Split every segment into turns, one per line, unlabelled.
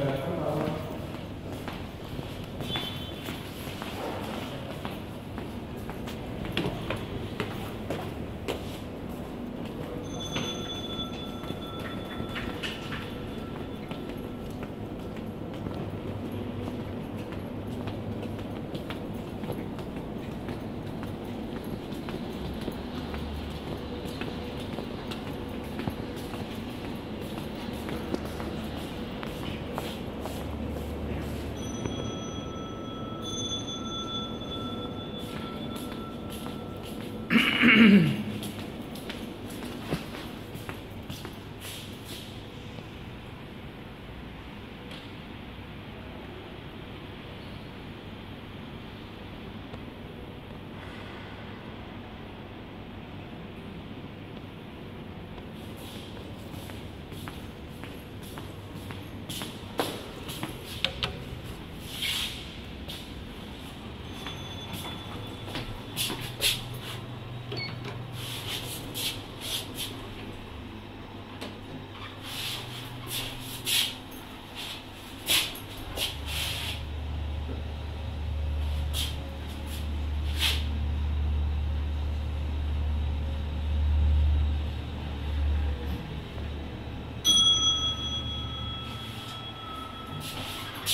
Thank you. mm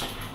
next.